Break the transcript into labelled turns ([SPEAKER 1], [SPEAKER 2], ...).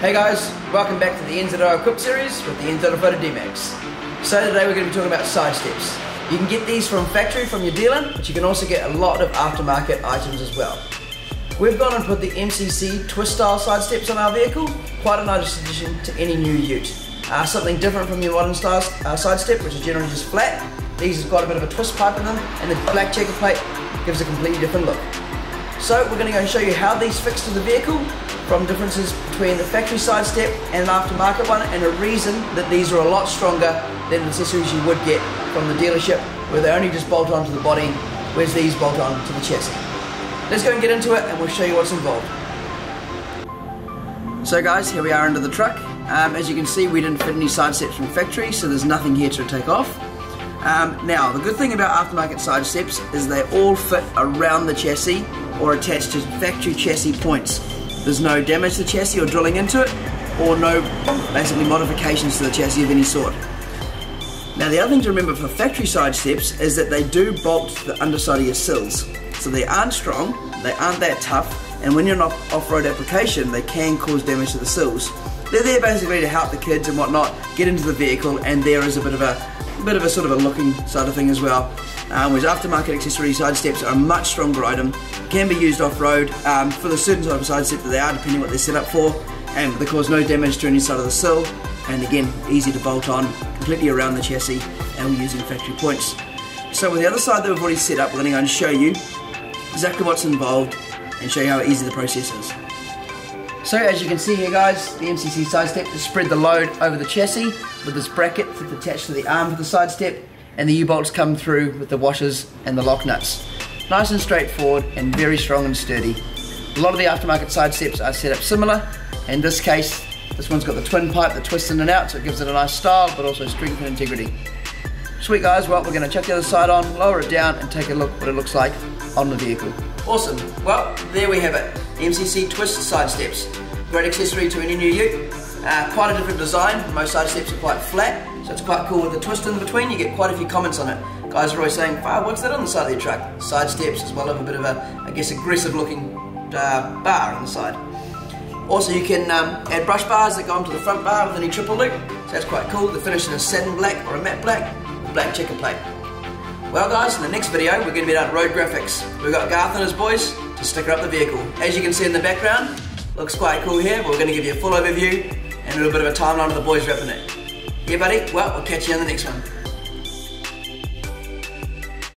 [SPEAKER 1] Hey guys, welcome back to the NZO Equip series with the NZOffroader D-Max. So today we're going to be talking about side steps. You can get these from factory from your dealer, but you can also get a lot of aftermarket items as well. We've gone and put the MCC twist style side steps on our vehicle, quite a nice addition to any new ute. Uh, something different from your modern style uh, side step, which is generally just flat. These have got a bit of a twist pipe in them, and the black checker plate gives a completely different look. So we're going to go and show you how these fix to the vehicle, from differences between the factory side step and an aftermarket one, and a reason that these are a lot stronger than the accessories you would get from the dealership, where they only just bolt onto the body, whereas these bolt on to the chassis. Let's go and get into it, and we'll show you what's involved. So guys, here we are under the truck. Um, as you can see, we didn't fit any side steps from factory, so there's nothing here to take off. Um, now, the good thing about aftermarket side steps is they all fit around the chassis or attached to factory chassis points. There's no damage to the chassis or drilling into it, or no basically modifications to the chassis of any sort. Now the other thing to remember for factory side steps is that they do bolt the underside of your sills. So they aren't strong, they aren't that tough, and when you're in an off-road application, they can cause damage to the sills. They're there basically to help the kids and whatnot get into the vehicle, and there is a bit of a bit of a sort of a looking side of thing as well. Um, whereas aftermarket accessory side steps are a much stronger item, can be used off-road um, for the certain type of side step that they are, depending what they're set up for, and they cause no damage to any side of the sill, and again, easy to bolt on, completely around the chassis, and we're using factory points. So with the other side that we've already set up, we're going to go and show you exactly what's involved, and show you how easy the process is. So as you can see here guys, the MCC side step to spread the load over the chassis with this bracket that's attached to the arm for the side step and the U-bolts come through with the washers and the lock nuts. Nice and straightforward and very strong and sturdy. A lot of the aftermarket side steps are set up similar. In this case, this one's got the twin pipe that twists in and out so it gives it a nice style but also strength and integrity. Sweet guys, well we're going to chuck the other side on, lower it down and take a look what it looks like on the vehicle. Awesome, well there we have it, MCC twist side steps. Great accessory to any new ute. Uh, quite a different design, most side steps are quite flat so it's quite cool with the twist in between. You get quite a few comments on it. Guys are always saying, "Fire, what's that on the side of your truck?" Side steps as well as a bit of a, I guess, aggressive looking uh, bar on the side. Also, you can um, add brush bars that go onto the front bar with any triple loop. So that's quite cool. The finish in a satin black or a matte black, black checker plate. Well guys, in the next video we're going to be doing road graphics. We've got Garth and his boys to sticker up the vehicle. As you can see in the background, looks quite cool here, we're going to give you a full overview and a little bit of a timeline of the boys wrapping it. Yeah, buddy. Well, we'll catch you on the next one.